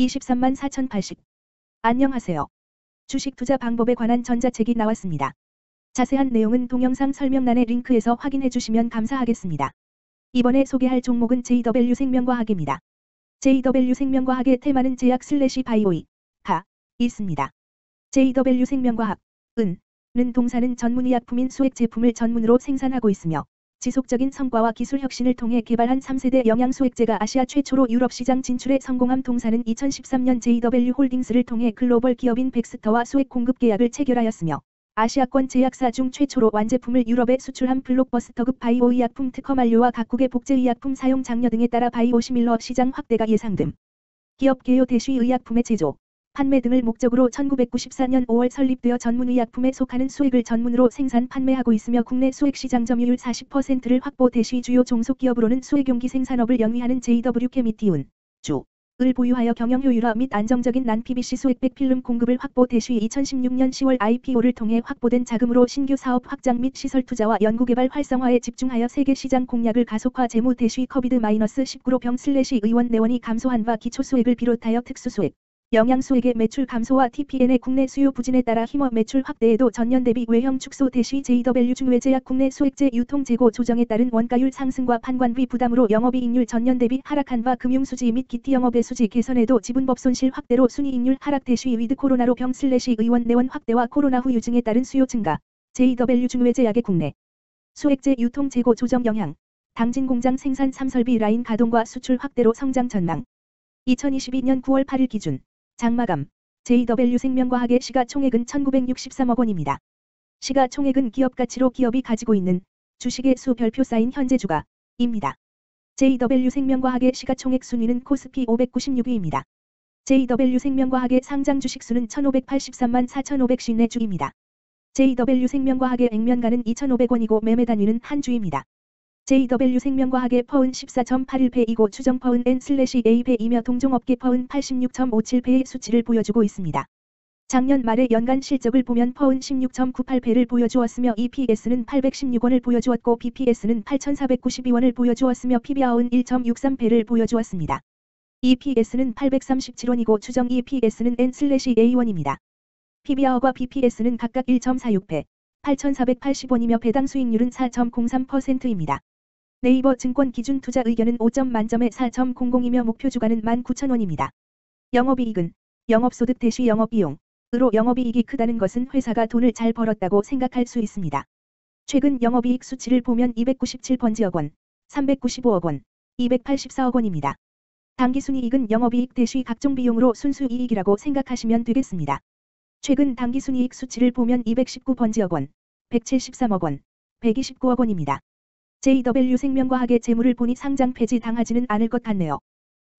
23만 4080. 안녕하세요. 주식 투자 방법에 관한 전자책이 나왔습니다. 자세한 내용은 동영상 설명란의 링크에서 확인해 주시면 감사하겠습니다. 이번에 소개할 종목은 JW 생명과학입니다. JW 생명과학의 테마는 제약 슬래시 바이오이, 가, 있습니다. JW 생명과학, 은, 는 동사는 전문의약품인 수액 제품을 전문으로 생산하고 있으며 지속적인 성과와 기술 혁신을 통해 개발한 3세대 영양수액제가 아시아 최초로 유럽 시장 진출에 성공함 동사는 2013년 JW 홀딩스를 통해 글로벌 기업인 백스터와 수액 공급 계약을 체결하였으며 아시아권 제약사 중 최초로 완제품을 유럽에 수출한 블록버스터급 바이오 의약품 특허 만료와 각국의 복제 의약품 사용 장려 등에 따라 바이오 시밀러 시장 확대가 예상됨. 기업 개요 대쉬 의약품의 제조, 판매 등을 목적으로 1994년 5월 설립되어 전문의약품에 속하는 수액을 전문으로 생산 판매하고 있으며 국내 수액 시장 점유율 40%를 확보 대쉬 주요 종속기업으로는 수액용기 생산업을 영위하는 JW 케미타운, 주, 을 보유하여 경영 효율화 및 안정적인 non PVC 수액백 필름 공급을 확보 대쉬 2016년 10월 IPO를 통해 확보된 자금으로 신규 사업 확장 및 시설 투자와 연구개발 활성화에 집중하여 세계 시장 공략을 가속화 재무 대쉬 COVID-19로 병 슬래시 의원 내원이 감소한 바 기초 수액을 비롯하여 특수 수액, 영양수액의 매출 감소와 TPN의 국내 수요 부진에 따라 힘업 매출 확대에도 전년 대비 외형 축소 대시 JW 중외제약 국내 수액제 유통 재고 조정에 따른 원가율 상승과 판관비 부담으로 영업이익률 전년 대비 하락한 바 금융수지 및 기타 영업외 수지 개선에도 지분법 손실 확대로 순이익률 하락 대시 위드 코로나로 병 슬래시 의원 내원 확대와 코로나 후유증에 따른 수요 증가. JW 중외제약의 국내 수액제 유통 재고 조정 영향. 당진 공장 생산 3설비 라인 가동과 수출 확대로 성장 전망. 2022년 9월 8일 기준 장마감 JW 생명과학의 시가총액은 1963억 원입니다. 시가총액은 기업가치로 기업이 가지고 있는 주식의 수 별표 쌓인 현재 주가입니다. JW 생명과학의 시가총액 순위는 코스피 596위입니다. JW 생명과학의 상장 주식수는 1583만 4554주입니다. JW 생명과학의 액면가는 2,500원이고 매매 단위는 한 주입니다. JW 생명과학의 퍼은 14.81배이고 추정 퍼은 N/A배이며 동종업계 퍼은 86.57배의 수치를 보여주고 있습니다. 작년 말의 연간 실적을 보면 퍼은 16.98배를 보여주었으며 EPS는 816원을 보여주었고 BPS는 8,492원을 보여주었으며 PBR은 1.63배를 보여주었습니다. EPS는 837원이고 추정 EPS는 N/A1입니다. PBR과 BPS는 각각 1.46배, 8,480원이며 배당 수익률은 4.03%입니다. 네이버 증권 기준 투자 의견은 5점 만점에 4.00이며 목표 주가는 19,000원입니다. 영업이익은 영업소득 대시 영업비용으로 영업이익이 크다는 것은 회사가 돈을 잘 벌었다고 생각할 수 있습니다. 최근 영업이익 수치를 보면 297번지억 원, 395억 원, 284억 원입니다. 당기순이익은 영업이익 대시 각종 비용으로 순수이익이라고 생각하시면 되겠습니다. 최근 당기순이익 수치를 보면 219번지억 원, 173억 원, 129억 원입니다. JW 생명과학의 재물을 보니 상장 폐지 당하지는 않을 것 같네요.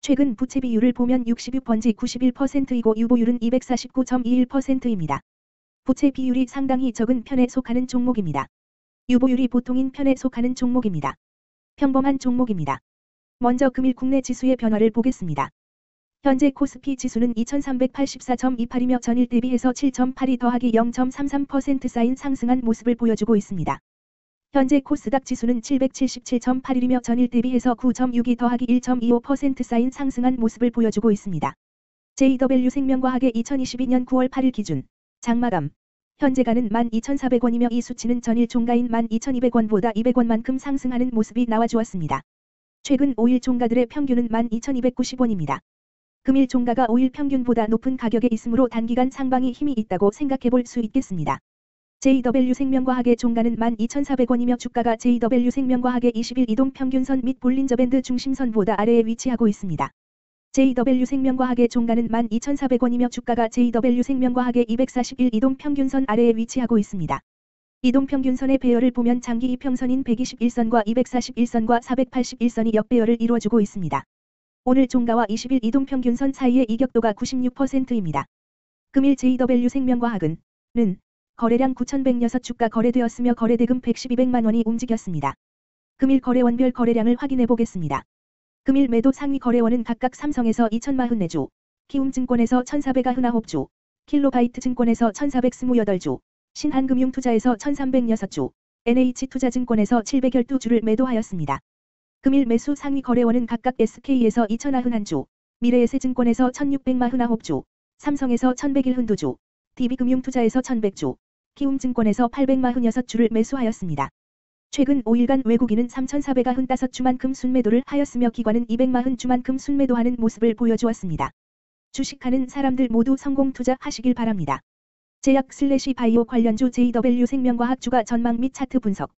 최근 부채 비율을 보면 66번지 91%이고 유보율은 249.21%입니다. 부채 비율이 상당히 적은 편에 속하는 종목입니다. 유보율이 보통인 편에 속하는 종목입니다. 평범한 종목입니다. 먼저 금일 국내 지수의 변화를 보겠습니다. 현재 코스피 지수는 2384.28이며 전일 대비해서 7.82 더하기 0.33% 쌓인 상승한 모습을 보여주고 있습니다. 현재 코스닥 지수는 777.81이며 전일 대비해서 9.62 더하기 1.25% 쌓인 상승한 모습을 보여주고 있습니다. JW 생명과학의 2022년 9월 8일 기준 장마감 현재가는 12,400원이며 이 수치는 전일 종가인 12,200원보다 200원만큼 상승하는 모습이 나와주었습니다. 최근 5일 종가들의 평균은 12,290원입니다. 금일 종가가 5일 평균보다 높은 가격에 있으므로 단기간 상방이 힘이 있다고 생각해 볼 수 있겠습니다. JW 생명과학의 종가는 12,400원이며 주가가 JW 생명과학의 20일 이동 평균선 및 볼린저밴드 중심선보다 아래에 위치하고 있습니다. JW 생명과학의 종가는 12,400원이며 주가가 JW 생명과학의 241 이동 평균선 아래에 위치하고 있습니다. 이동 평균선의 배열을 보면 장기 이평선인 121선과 241선과 481선이 역배열을 이루어주고 있습니다. 오늘 종가와 20일 이동 평균선 사이의 이격도가 96%입니다. 금일 JW 생명과학은 는 거래량 9,106주가 거래되었으며 거래대금 112백만 원이 움직였습니다. 금일 거래원별 거래량을 확인해 보겠습니다. 금일 매도 상위 거래원은 각각 삼성에서 2,044주, 키움증권에서 1,499주, 킬로바이트 증권에서 1,428주, 신한금융투자에서 1,306주, NH투자증권에서 712주를 매도하였습니다. 금일 매수 상위 거래원은 각각 SK에서 2,091주, 미래에셋증권에서 1649주, 삼성에서 1101흔두주, DB금융투자에서 1100주, 키움증권에서 846주를 매수하였습니다. 최근 5일간 외국인은 3,495주만큼 순매도를 하였으며 기관은 240주만큼 순매도하는 모습을 보여주었습니다. 주식하는 사람들 모두 성공 투자하시길 바랍니다. 제약 슬래시 바이오 관련주 JW 생명과학 주가 전망 및 차트 분석